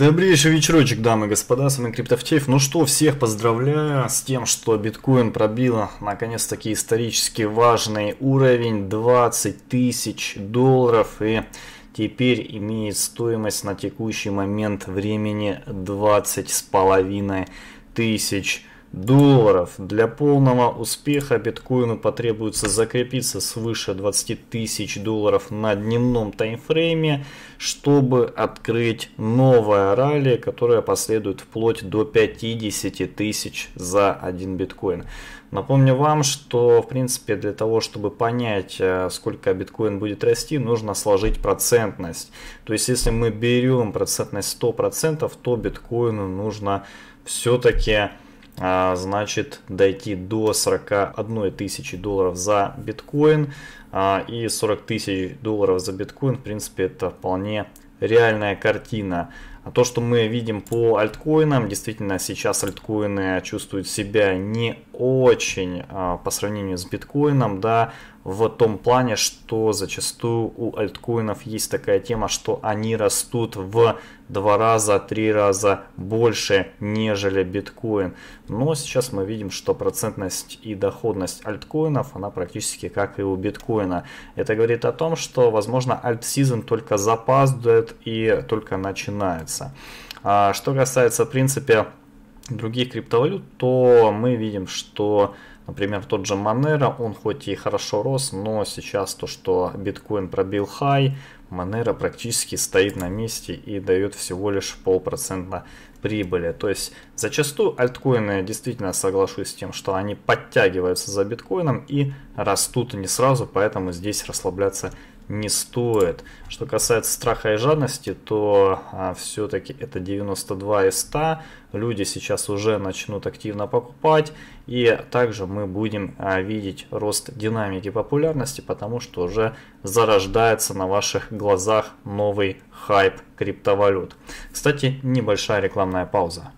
Добрейший вечерочек, дамы и господа, с вами Криптофтеев. Ну что, всех поздравляю с тем, что биткоин пробил наконец-таки исторически важный уровень 20 тысяч долларов и теперь имеет стоимость на текущий момент времени 20 с половиной тысяч долларов. Для полного успеха биткоину потребуется закрепиться свыше 20 тысяч долларов на дневном таймфрейме, чтобы открыть новое ралли, которое последует вплоть до 50 тысяч за один биткоин. Напомню вам, что в принципе для того, чтобы понять, э, сколько биткоин будет расти, нужно сложить процентность. То есть если мы берем процентность 100%, то биткоину нужно все-таки значит дойти до 41 тысячи долларов за биткоин а, и 40 тысяч долларов за биткоин в принципе это вполне реальная картина. А то, что мы видим по альткоинам, действительно сейчас альткоины чувствуют себя не очень а, по сравнению с биткоином, да, в том плане, что зачастую у альткоинов есть такая тема, что они растут в два раза, три раза больше, нежели биткоин. Но сейчас мы видим, что процентность и доходность альткоинов, она практически как и у биткоина. Это говорит о том, что, возможно, альт-сезон только запаздывает и только начинается. А что касается, в принципе, других криптовалют, то мы видим, что Например, тот же Monero, он хоть и хорошо рос, но сейчас то, что биткоин пробил хай, Monero практически стоит на месте и дает всего лишь полпроцента прибыли. То есть зачастую альткоины, действительно соглашусь с тем, что они подтягиваются за биткоином и растут не сразу, поэтому здесь расслабляться не стоит. Что касается страха и жадности, то а, все-таки это 92 из 100. Люди сейчас уже начнут активно покупать. И также мы будем а, видеть рост динамики популярности, потому что уже зарождается на ваших глазах новый хайп криптовалют. Кстати, небольшая рекламная пауза.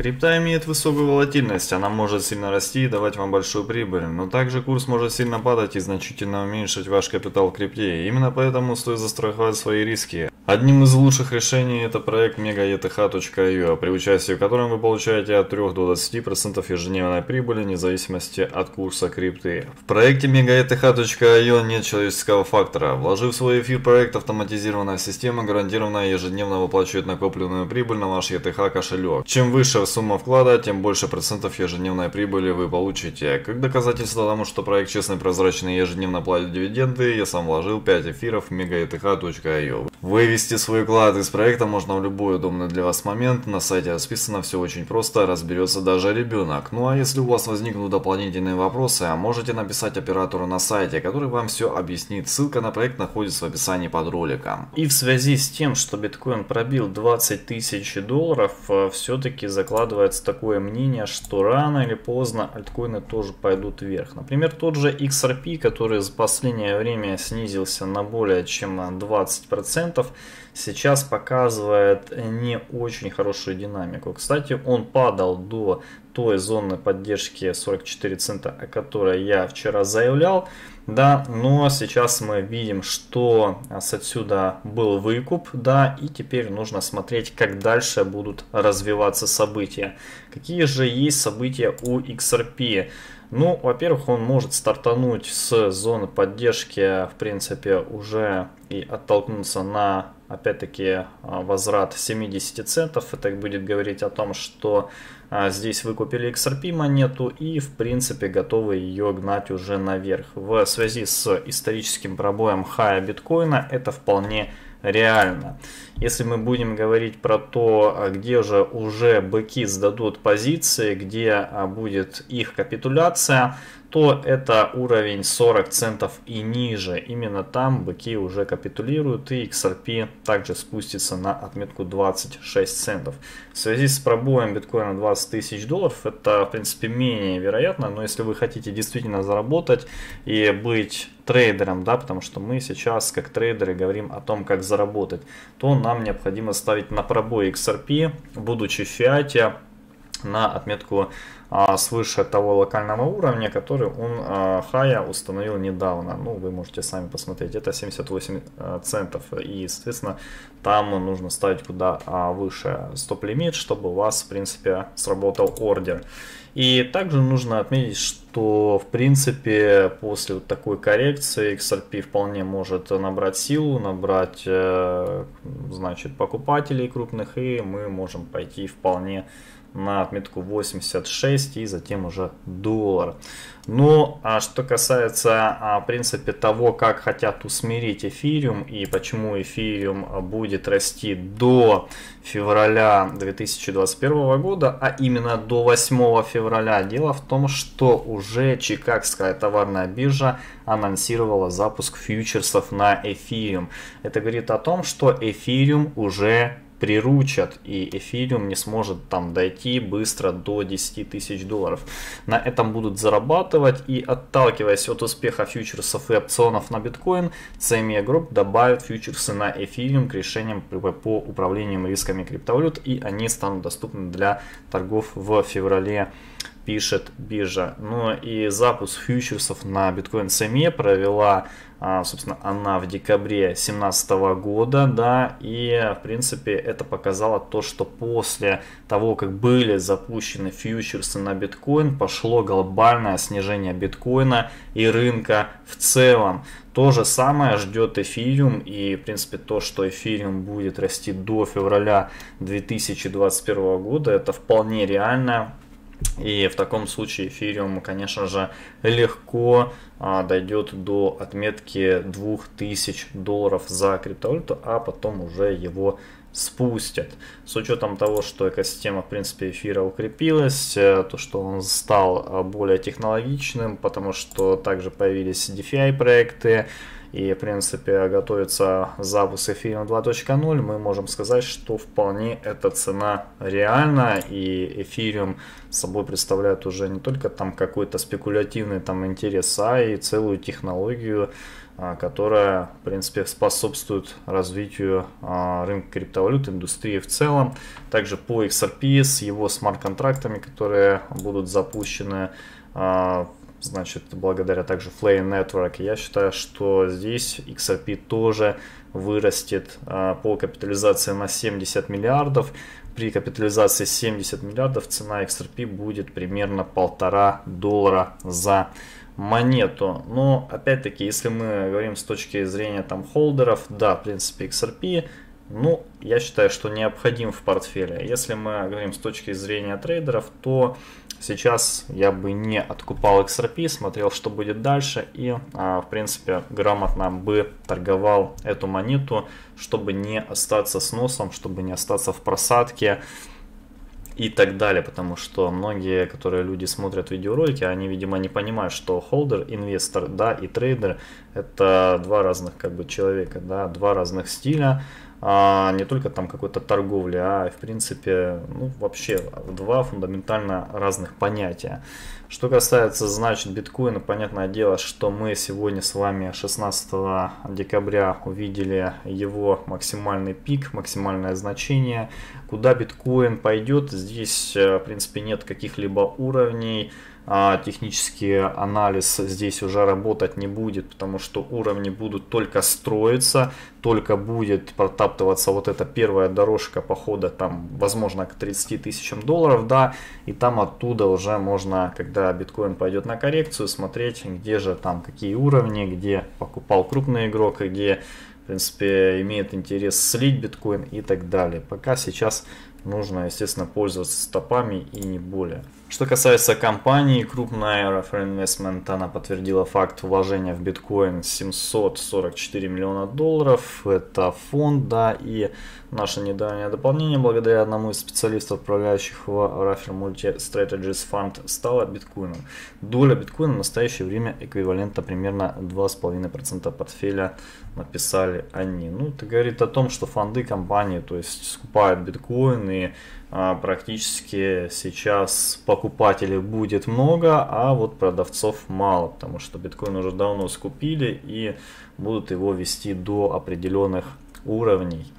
Крипта имеет высокую волатильность, она может сильно расти и давать вам большую прибыль, но также курс может сильно падать и значительно уменьшить ваш капитал в крипте. Именно поэтому стоит застраховать свои риски. Одним из лучших решений это проект megaeth.io, при участии в котором вы получаете от 3 до 20% ежедневной прибыли, вне зависимости от курса крипты. В проекте megaeth.io нет человеческого фактора. Вложив в свой эфир проект, автоматизированная система гарантированно ежедневно выплачивает накопленную прибыль на ваш ETH кошелек. Чем выше сумма вклада, тем больше процентов ежедневной прибыли вы получите. Как доказательство тому, что проект честный, прозрачный и ежедневно платит дивиденды, я сам вложил 5 эфиров в megaeth.io. Вывести свой вклад из проекта можно в любой удобный для вас момент. На сайте расписано все очень просто, разберется даже ребенок. Ну а если у вас возникнут дополнительные вопросы, можете написать оператору на сайте, который вам все объяснит. Ссылка на проект находится в описании под роликом. И в связи с тем, что биткоин пробил 20 тысяч долларов, э, все-таки закладывается такое мнение, что рано или поздно альткоины тоже пойдут вверх. Например, тот же XRP, который за последнее время снизился на более чем 20%, сейчас показывает не очень хорошую динамику. Кстати, он падал до той зоны поддержки 44 цента, о которой я вчера заявлял. Да, но сейчас мы видим, что с отсюда был выкуп, да, и теперь нужно смотреть, как дальше будут развиваться события. Какие же есть события у XRP? Ну, во-первых, он может стартануть с зоны поддержки, в принципе, уже и оттолкнуться на, опять-таки, возврат 70 центов. Это будет говорить о том, что а, здесь выкупили XRP монету и в принципе готовы ее гнать уже наверх. В связи с историческим пробоем хая биткоина это вполне реально. Если мы будем говорить про то, а, где же уже быки сдадут позиции, где а, будет их капитуляция, то это уровень 40 центов и ниже. Именно там быки уже капитулируют и XRP также спустится на отметку 26 центов. В связи с пробоем биткоина 20 тысяч долларов это в принципе менее вероятно, но если вы хотите действительно заработать и быть трейдером, да, потому что мы сейчас как трейдеры говорим о том, как заработать, то нам необходимо ставить на пробой XRP, будучи в фиате, на отметку а, свыше того локального уровня, который он а, хая установил недавно. Ну, вы можете сами посмотреть. Это 78 а, центов. И, соответственно, там нужно ставить куда а, выше стоп-лимит, чтобы у вас, в принципе, сработал ордер. И также нужно отметить, что в принципе после вот такой коррекции XRP вполне может набрать силу, набрать э, значит покупателей крупных, и мы можем пойти вполне на отметку 86 и затем уже доллар. Ну, а что касается, а, в принципе, того, как хотят усмирить эфириум и почему эфириум будет расти до февраля 2021 года, а именно до 8 февраля, дело в том, что уже Чикагская товарная биржа анонсировала запуск фьючерсов на эфириум. Это говорит о том, что эфириум уже приручат, и эфириум не сможет там дойти быстро до 10 тысяч долларов. На этом будут зарабатывать, и отталкиваясь от успеха фьючерсов и опционов на биткоин, CME Group добавит фьючерсы на эфириум к решениям по управлению рисками криптовалют, и они станут доступны для торгов в феврале пишет биржа. Ну и запуск фьючерсов на биткоин CME провела а, собственно, она в декабре 2017 года, да, и, в принципе, это показало то, что после того, как были запущены фьючерсы на биткоин, пошло глобальное снижение биткоина и рынка в целом. То же самое ждет эфириум и, в принципе, то, что эфириум будет расти до февраля 2021 года, это вполне реально. И в таком случае эфириум, конечно же, легко а, дойдет до отметки 2000 долларов за криптовалюту, а потом уже его спустят. С учетом того, что экосистема в принципе эфира укрепилась, э, то что он стал а, более технологичным, потому что также появились DeFi проекты, и в принципе готовится запуск эфириум 2.0, мы можем сказать, что вполне эта цена реальна и эфириум собой представляет уже не только там какой-то спекулятивный там интерес, а и целую технологию, а, которая в принципе способствует развитию а, рынка криптовалют, индустрии в целом. Также по XRP с его смарт-контрактами, которые будут запущены а, значит, благодаря также Flay Network. Я считаю, что здесь XRP тоже вырастет а, по капитализации на 70 миллиардов. При капитализации 70 миллиардов цена XRP будет примерно полтора доллара за монету. Но опять-таки, если мы говорим с точки зрения там холдеров, да, в принципе XRP ну, я считаю, что необходим в портфеле. Если мы говорим с точки зрения трейдеров, то сейчас я бы не откупал XRP, смотрел, что будет дальше и, а, в принципе, грамотно бы торговал эту монету, чтобы не остаться с носом, чтобы не остаться в просадке и так далее, потому что многие, которые люди смотрят видеоролики, они, видимо, не понимают, что холдер, инвестор, да, и трейдер это два разных как бы человека, да, два разных стиля, а не только там какой-то торговли, а в принципе, ну, вообще два фундаментально разных понятия. Что касается, значит, биткоина, понятное дело, что мы сегодня с вами 16 декабря увидели его максимальный пик, максимальное значение. Куда биткоин пойдет, здесь, э, в принципе, нет каких-либо уровней. А, технический анализ здесь уже работать не будет, потому что уровни будут только строиться, только будет протаптываться вот эта первая дорожка похода, там, возможно, к 30 тысячам долларов, да, и там оттуда уже можно, когда биткоин пойдет на коррекцию, смотреть, где же там какие уровни, где покупал крупный игрок, где, в принципе, имеет интерес слить биткоин и так далее. Пока сейчас нужно, естественно, пользоваться стопами и не более. Что касается компании, крупная Refer Investment, она подтвердила факт вложения в биткоин 744 миллиона долларов. Это фонд, да, и наше недавнее дополнение, благодаря одному из специалистов, управляющих в Refer Multi Strategies Fund, стало биткоином. Доля биткоина в настоящее время эквивалентна примерно 2,5% портфеля, написали они. Ну, это говорит о том, что фонды компании, то есть скупают биткоин и а, практически сейчас покупателей будет много, а вот продавцов мало, потому что биткоин уже давно скупили и будут его вести до определенных уровней.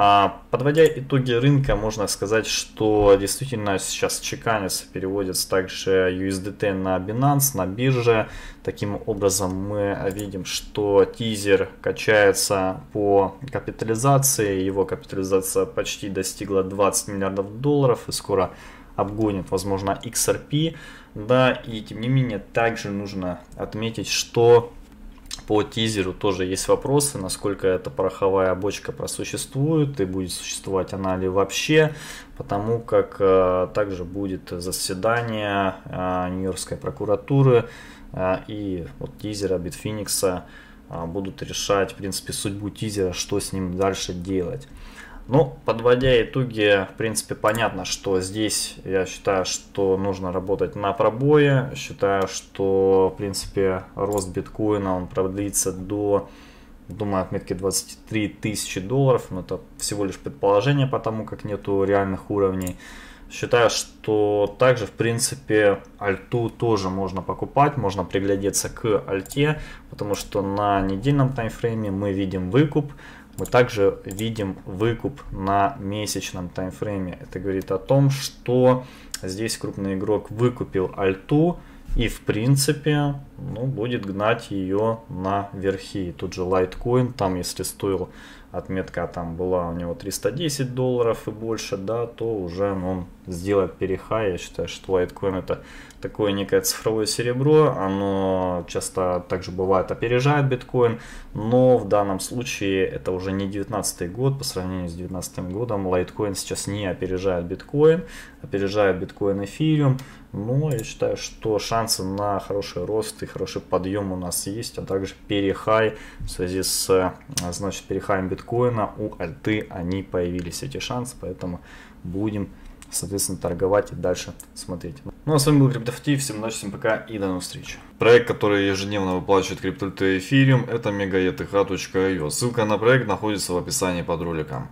А, подводя итоги рынка, можно сказать, что действительно сейчас чеканится, переводится также USDT на Binance, на бирже. Таким образом мы видим, что тизер качается по капитализации. Его капитализация почти достигла 20 миллиардов долларов и скоро обгонит, возможно, XRP. Да, и тем не менее, также нужно отметить, что по тизеру тоже есть вопросы, насколько эта пороховая бочка просуществует и будет существовать она ли вообще, потому как э, также будет заседание э, Нью-Йоркской прокуратуры э, и вот тизера Битфиникса э, будут решать, в принципе, судьбу тизера, что с ним дальше делать. Ну, подводя итоги, в принципе, понятно, что здесь я считаю, что нужно работать на пробое. Считаю, что, в принципе, рост биткоина, он продлится до, думаю, отметки 23 тысячи долларов. Но это всего лишь предположение, потому как нету реальных уровней. Считаю, что также, в принципе, альту тоже можно покупать, можно приглядеться к альте, потому что на недельном таймфрейме мы видим выкуп, мы также видим выкуп на месячном таймфрейме. Это говорит о том, что здесь крупный игрок выкупил альту и в принципе ну, будет гнать ее на верхи. Тут же Litecoin, там если стоил отметка там была у него 310 долларов и больше, да, то уже ну, он сделает перехай. Я считаю, что Litecoin это такое некое цифровое серебро, оно часто также бывает опережает биткоин, но в данном случае это уже не 19 год, по сравнению с 19 годом Litecoin сейчас не опережает биткоин, опережает биткоин эфириум, но я считаю, что шансы на хороший рост и хороший подъем у нас есть, а также перехай в связи с значит, перехаем биткоина у альты они появились эти шансы, поэтому будем соответственно торговать и дальше смотреть. Ну а с вами был Криптофтив, всем удачи, всем пока и до новых встреч. Проект, который ежедневно выплачивает криптовалюты эфириум, это megaeth.io. Ссылка на проект находится в описании под роликом.